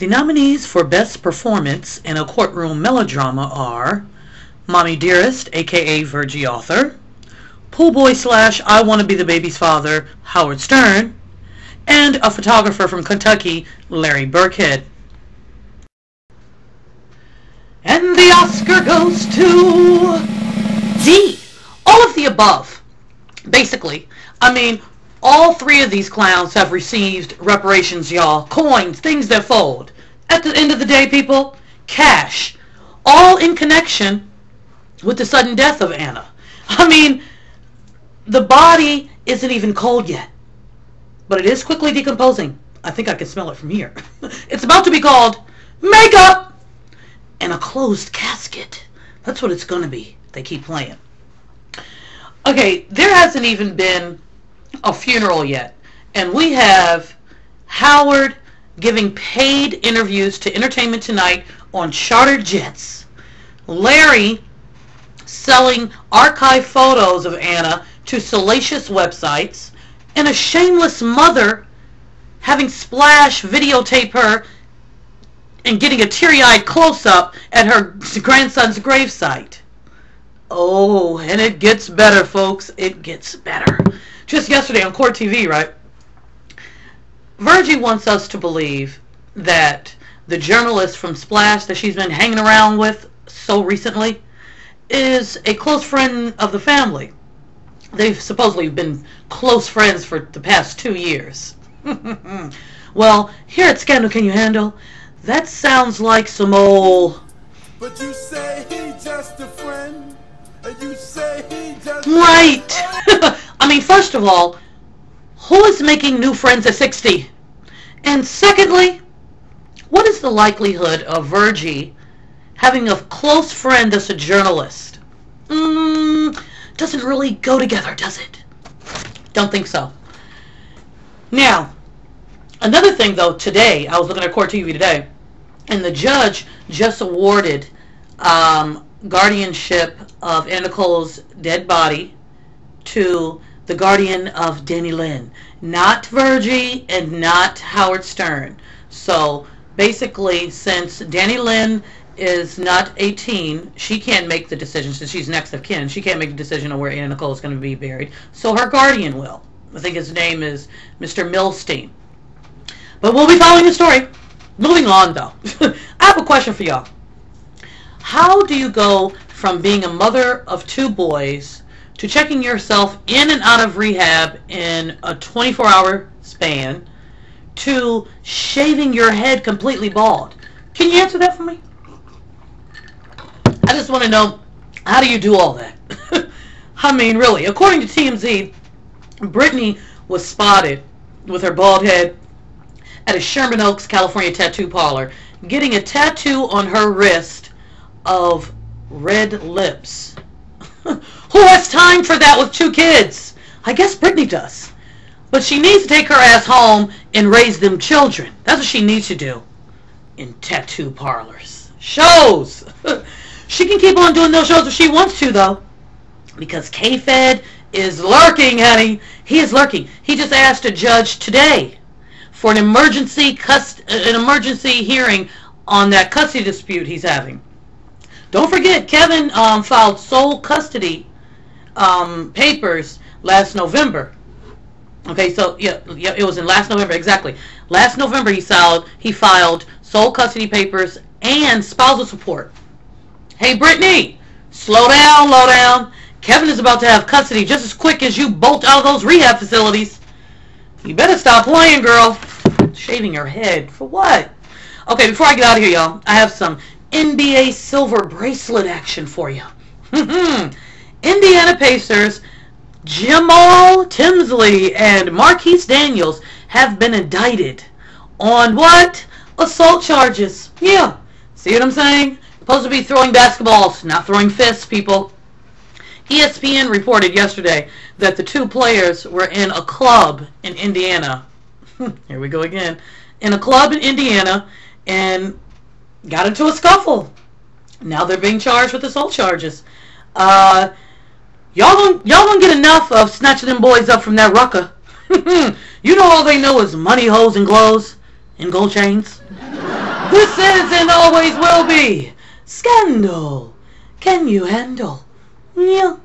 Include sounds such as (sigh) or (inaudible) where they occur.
The nominees for Best Performance in a Courtroom Melodrama are Mommy Dearest, aka Virgie Arthur, Pool Boy slash I Want to Be the Baby's Father, Howard Stern, and a photographer from Kentucky, Larry Birkhead. And the Oscar goes to D. All of the above. Basically. I mean, all three of these clowns have received reparations, y'all. Coins, things that fold. At the end of the day, people, cash. All in connection with the sudden death of Anna. I mean, the body isn't even cold yet, but it is quickly decomposing. I think I can smell it from here. (laughs) it's about to be called makeup and a closed casket. That's what it's going to be. They keep playing. Okay, there hasn't even been a funeral yet. And we have Howard giving paid interviews to Entertainment Tonight on chartered jets. Larry selling archive photos of Anna to salacious websites. And a shameless mother having Splash videotape her and getting a teary-eyed close-up at her grandson's gravesite. Oh, and it gets better, folks. It gets better. Just yesterday on Court TV, right? Virgie wants us to believe that the journalist from Splash that she's been hanging around with so recently is a close friend of the family. They've supposedly been close friends for the past two years. (laughs) well, here at Scandal Can You Handle, that sounds like some old... But you say he just a friend, and you say he just... Right! (laughs) I mean, first of all, who is making new friends at 60? And secondly, what is the likelihood of Virgie having a close friend that's a journalist? Mm, doesn't really go together, does it? Don't think so. Now, another thing though, today, I was looking at Court TV today, and the judge just awarded um, guardianship of Anna Nicole's dead body to the guardian of Dannielynn. Not Virgie and not Howard Stern. So basically, since Dannielynn is not 18, she can't make the decision since she's next of kin. She can't make the decision on where Anna Nicole is going to be buried. So her guardian will. I think his name is Mr. Milstein. But we'll be following the story. Moving on, though. (laughs) I have a question for y'all. How do you go from being a mother of two boys to checking yourself in and out of rehab in a 24-hour span to shaving your head completely bald? Can you answer that for me? I just want to know, how do you do all that? (laughs) I mean, really, according to TMZ, Britney was spotted with her bald head at a Sherman Oaks, California tattoo parlor, getting a tattoo on her wrist of red lips. Who has time for that with two kids? I guess Britney does. But she needs to take her ass home and raise them children. That's what she needs to do. In tattoo parlors. Shows! (laughs) she can keep on doing those shows if she wants to, though. Because K-Fed is lurking, honey. He is lurking. He just asked a judge today for an emergency cust- an emergency hearing on that custody dispute he's having. Don't forget, Kevin um, filed sole custody um, papers last November. Okay, so yeah, yeah, it was in last November exactly. Last November he filed he filed sole custody papers and spousal support. Hey Britney, slow down, low down. Kevin is about to have custody just as quick as you bolt out of those rehab facilities. You better stop playing, girl. Shaving your head for what? Okay, before I get out of here, y'all, I have some NBA silver bracelet action for you. Hmm. Indiana Pacers Jamaal Tinsley and Marquis Daniels have been indicted on what? Assault charges. Yeah. See what I'm saying? Supposed to be throwing basketballs, not throwing fists, people. ESPN reported yesterday that the two players were in a club in Indiana. (laughs) Here we go again. In a club in Indiana and got into a scuffle. Now they're being charged with assault charges. Uh, y'all don't y'all don't get enough of snatching them boys up from that rucker. (laughs) you know all they know is money, hoes, and clothes, and gold chains. (laughs) This is and always will be Scandal. Can you handle? Yeah.